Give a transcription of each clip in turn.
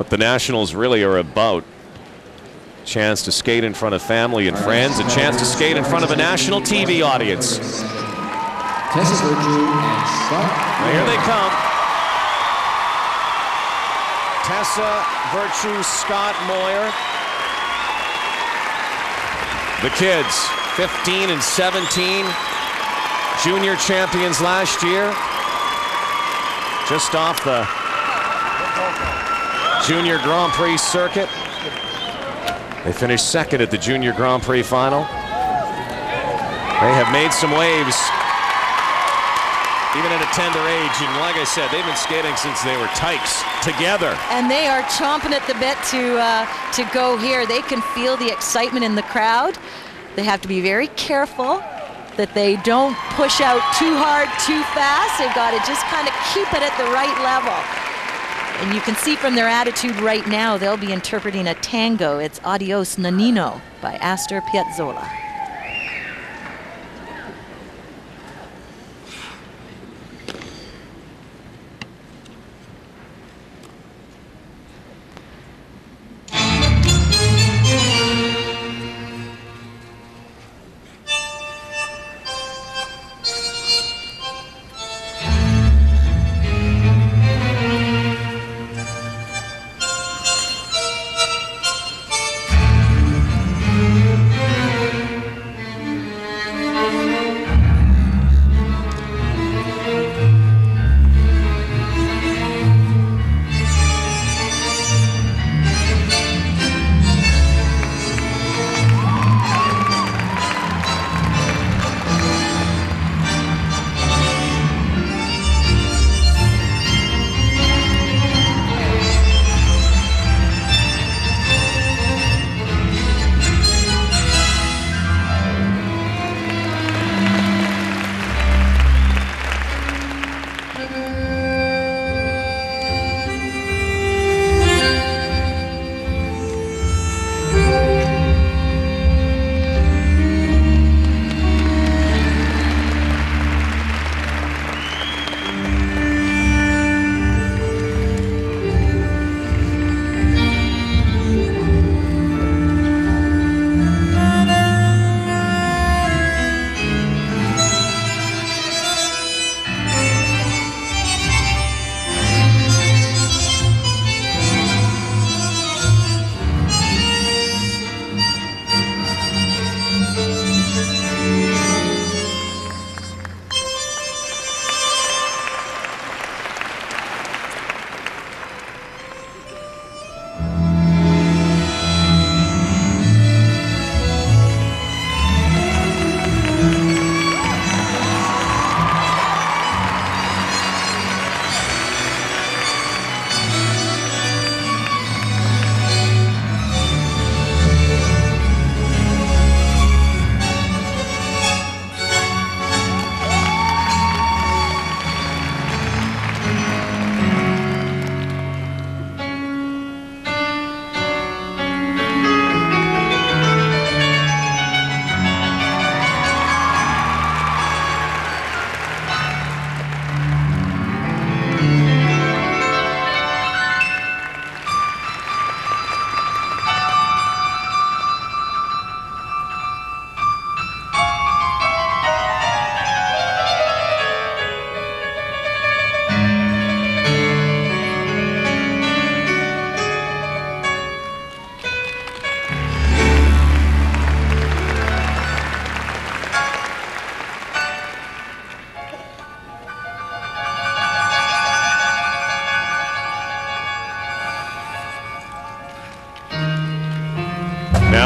what the Nationals really are about. Chance to skate in front of family and friends, a chance to skate in front of a national TV audience. Tessa Virtue and Scott. Now here they come. Tessa Virtue, Scott Moir. The kids, 15 and 17, junior champions last year. Just off the Junior Grand Prix circuit. They finished second at the Junior Grand Prix final. They have made some waves even at a tender age. And like I said, they've been skating since they were tykes together. And they are chomping at the bit to uh, to go here. They can feel the excitement in the crowd. They have to be very careful that they don't push out too hard, too fast. They've got to just kind of keep it at the right level. And you can see from their attitude right now, they'll be interpreting a tango. It's Adios Nonino by Astor Piazzolla.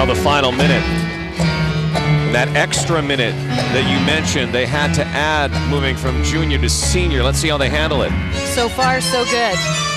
Now the final minute. That extra minute that you mentioned, they had to add moving from junior to senior. Let's see how they handle it. So far, so good.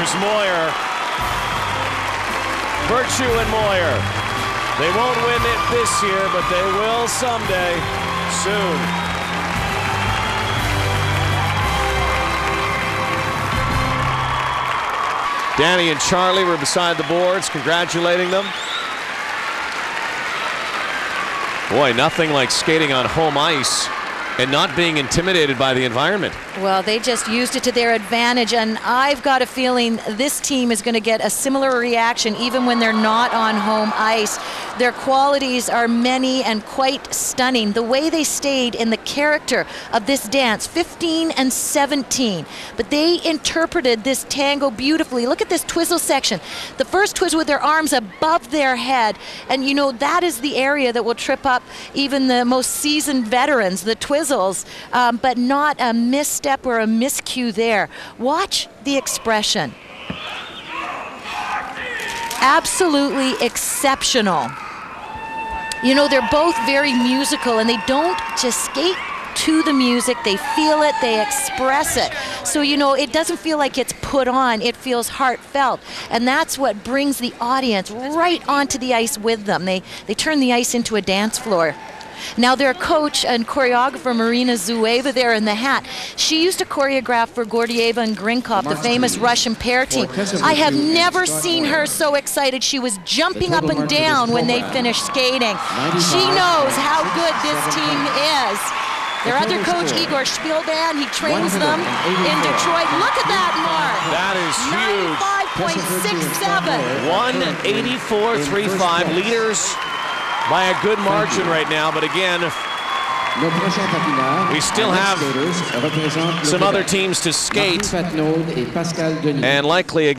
There's Moir. Virtue and Moir. They won't win it this year, but they will someday, soon. Danny and Charlie were beside the boards, congratulating them. Boy, nothing like skating on home ice and not being intimidated by the environment. Well, they just used it to their advantage, and I've got a feeling this team is going to get a similar reaction even when they're not on home ice. Their qualities are many and quite stunning. The way they stayed in the character of this dance, 15 and 17, but they interpreted this tango beautifully. Look at this twizzle section. The first twizzle with their arms above their head, and you know that is the area that will trip up even the most seasoned veterans, the twizzles, um, but not a misstep or a miscue there. Watch the expression. Absolutely exceptional. You know, they're both very musical and they don't just skate to the music. They feel it, they express it. So, you know, it doesn't feel like it's put on, it feels heartfelt. And that's what brings the audience right onto the ice with them. They, they turn the ice into a dance floor. Now, their coach and choreographer, Marina Zueva, there in the hat, she used to choreograph for Gordieva and Grinkov, the famous Russian pair team. I have never seen her so excited. She was jumping up and down when they finished skating. She knows how good this team is. Their other coach, Igor Shpilband, he trains them in Detroit. Look at that mark. That is huge. 184.35 leaders by a good margin right now, but again, we still have some other teams to skate, and likely